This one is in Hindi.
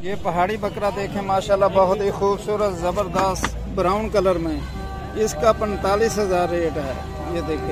ये पहाड़ी बकरा देखें, माशाल्लाह बहुत ही खूबसूरत, ज़बरदस्त, ब्राउन कलर में। इसका पैंतालीस हज़ार रेट है। ये देखें।